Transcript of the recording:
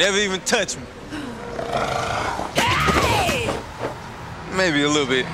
Never even touched me. Maybe a little bit.